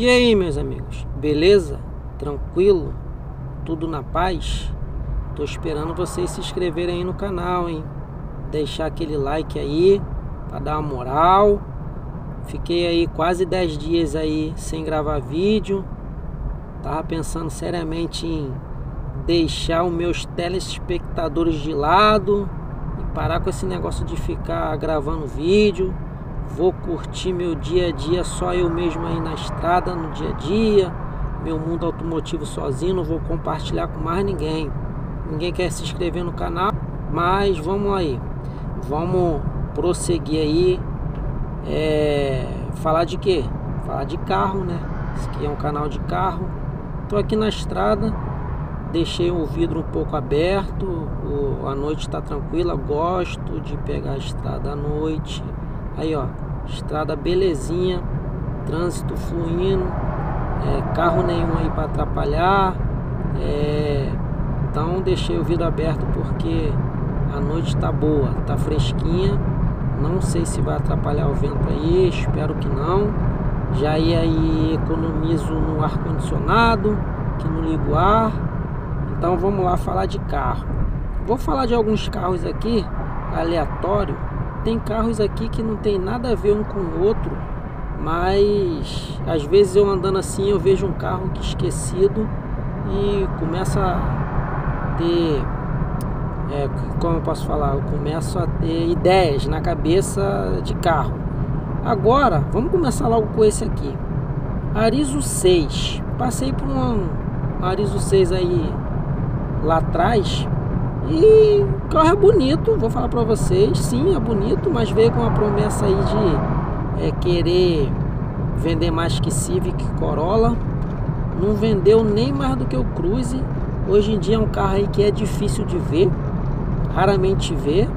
E aí, meus amigos, beleza? Tranquilo? Tudo na paz? Tô esperando vocês se inscreverem aí no canal, hein? Deixar aquele like aí para dar uma moral. Fiquei aí quase 10 dias aí sem gravar vídeo. Tava pensando seriamente em deixar os meus telespectadores de lado e parar com esse negócio de ficar gravando vídeo Vou curtir meu dia a dia só eu mesmo aí na estrada, no dia a dia. Meu mundo automotivo sozinho, não vou compartilhar com mais ninguém. Ninguém quer se inscrever no canal, mas vamos aí. Vamos prosseguir aí. É, falar de quê? Falar de carro, né? Esse aqui é um canal de carro. Tô aqui na estrada, deixei o vidro um pouco aberto. O, a noite está tranquila, gosto de pegar a estrada à noite Aí ó, estrada belezinha, trânsito fluindo, é, carro nenhum aí para atrapalhar. É, então deixei o vidro aberto porque a noite tá boa, tá fresquinha. Não sei se vai atrapalhar o vento aí, espero que não. Já aí economizo no ar condicionado, que não ligo o ar. Então vamos lá falar de carro. Vou falar de alguns carros aqui aleatório tem carros aqui que não tem nada a ver um com o outro, mas às vezes eu andando assim eu vejo um carro que esquecido e começa a ter, é, como eu posso falar, eu começo a ter ideias na cabeça de carro. Agora, vamos começar logo com esse aqui. Arizo 6. Passei por um Arizo 6 aí lá atrás e o carro é bonito, vou falar para vocês, sim, é bonito, mas veio com a promessa aí de é, querer vender mais que Civic Corolla. Não vendeu nem mais do que o Cruze. Hoje em dia é um carro aí que é difícil de ver, raramente vê.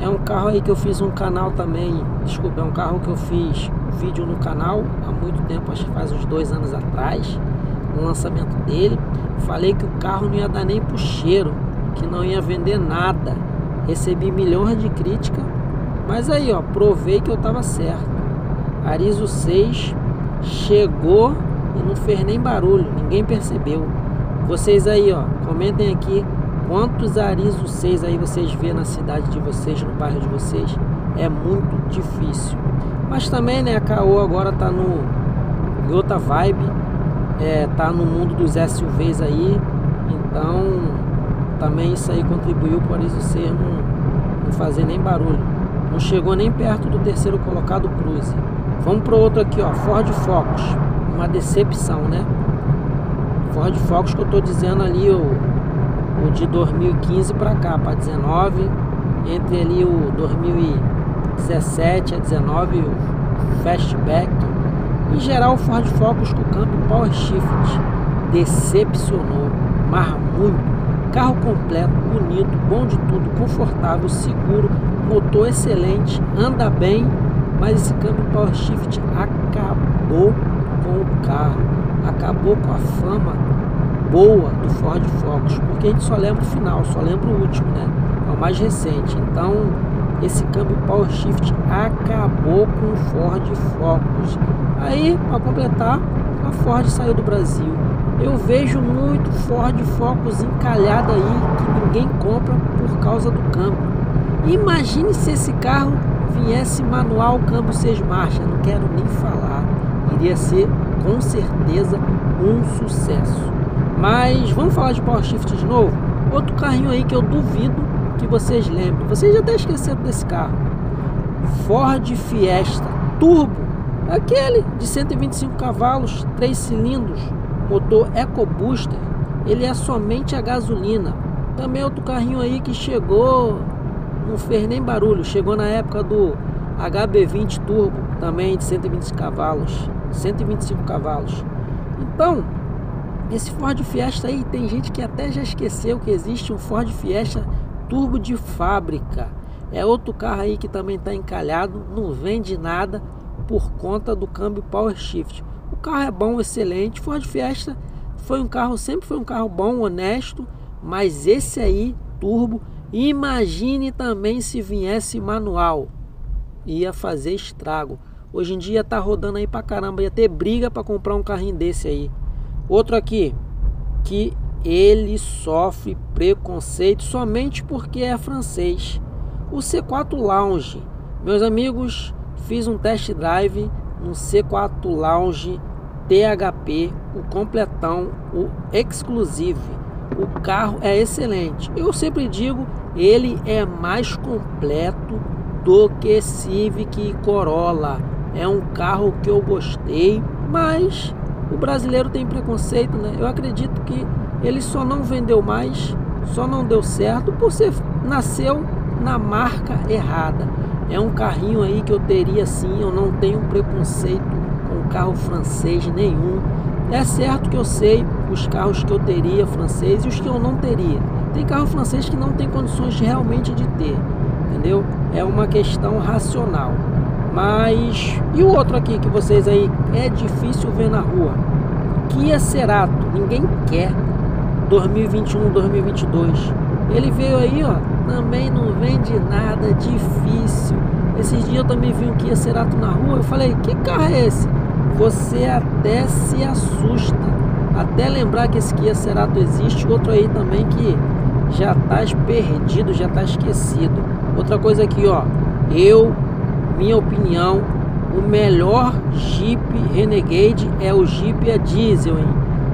É um carro aí que eu fiz um canal também, desculpa, é um carro que eu fiz vídeo no canal há muito tempo, acho que faz uns dois anos atrás, no lançamento dele. Falei que o carro não ia dar nem pro cheiro que não ia vender nada. Recebi milhões de críticas, mas aí ó, provei que eu estava certo. Arizo 6 chegou e não fez nem barulho, ninguém percebeu. Vocês aí ó, comentem aqui quantos Arizo 6 aí vocês vê na cidade de vocês, no bairro de vocês. É muito difícil. Mas também, né, a Caô agora tá no em outra vibe, é, tá no mundo dos SUVs aí. Então, também isso aí contribuiu para isso ser não, não fazer nem barulho. Não chegou nem perto do terceiro colocado Cruze. Vamos para outro aqui, ó, Ford Focus. Uma decepção, né? Ford Focus que eu tô dizendo ali o, o de 2015 para cá, para 19, entre ali o 2017 a 19 o Fastback. Em geral, o Ford Focus com o câmbio Power Shift decepcionou, mas muito Carro completo, bonito, bom de tudo, confortável, seguro, motor excelente, anda bem, mas esse câmbio Power Shift acabou com o carro, acabou com a fama boa do Ford Focus, porque a gente só lembra o final, só lembra o último, né? É o mais recente. Então, esse câmbio Power Shift acabou com o Ford Focus. Aí, para completar, a Ford saiu do Brasil eu vejo muito Ford Focus encalhado aí que ninguém compra por causa do câmbio. Imagine se esse carro viesse manual câmbio 6 marchas, não quero nem falar. Iria ser com certeza um sucesso. Mas vamos falar de Power Shift de novo? Outro carrinho aí que eu duvido que vocês lembrem. Vocês já até esqueceram desse carro. Ford Fiesta Turbo. Aquele de 125 cavalos, 3 cilindros, motor EcoBooster, ele é somente a gasolina. Também outro carrinho aí que chegou, não fez nem barulho, chegou na época do HB20 Turbo, também de 120 cavalos, 125 cavalos. Então, esse Ford Fiesta aí tem gente que até já esqueceu que existe um Ford Fiesta Turbo de fábrica. É outro carro aí que também está encalhado, não vende nada por conta do câmbio Power Shift. O carro é bom, excelente. Ford Fiesta foi um carro, sempre foi um carro bom, honesto, mas esse aí, turbo, imagine também se viesse manual. Ia fazer estrago. Hoje em dia tá rodando aí pra caramba. Ia ter briga para comprar um carrinho desse aí. Outro aqui, que ele sofre preconceito somente porque é francês. O C4 Lounge. Meus amigos, fiz um test drive no C4 Lounge THP, o completão, o exclusive. O carro é excelente. Eu sempre digo, ele é mais completo do que Civic e Corolla. É um carro que eu gostei, mas o brasileiro tem preconceito, né? Eu acredito que ele só não vendeu mais, só não deu certo por ser nasceu na marca errada. É um carrinho aí que eu teria sim, eu não tenho preconceito com carro francês nenhum. É certo que eu sei os carros que eu teria francês e os que eu não teria. Tem carro francês que não tem condições realmente de ter, entendeu? É uma questão racional. Mas e o outro aqui que vocês aí é difícil ver na rua? Kia Cerato, ninguém quer. 2021, 2022. Ele veio aí, ó, também não vende nada, difícil. Esses dias eu também vi um Kia Cerato na rua, eu falei, que carro é esse? Você até se assusta, até lembrar que esse Kia Cerato existe. Outro aí também que já está perdido, já está esquecido. Outra coisa aqui, ó, eu, minha opinião, o melhor Jeep Renegade é o Jeep a diesel, hein?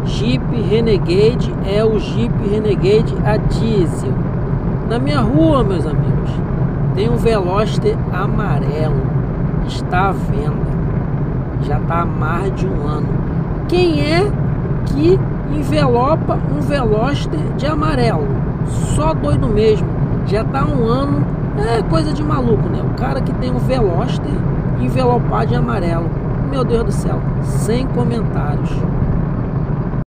Jeep Renegade é o Jeep Renegade a diesel. Na minha rua, meus amigos, tem um Veloster amarelo. Está à venda. Já está há mais de um ano. Quem é que envelopa um Veloster de amarelo? Só doido mesmo. Já está há um ano. É coisa de maluco, né? O cara que tem um Veloster envelopado de amarelo. Meu Deus do céu, sem comentários.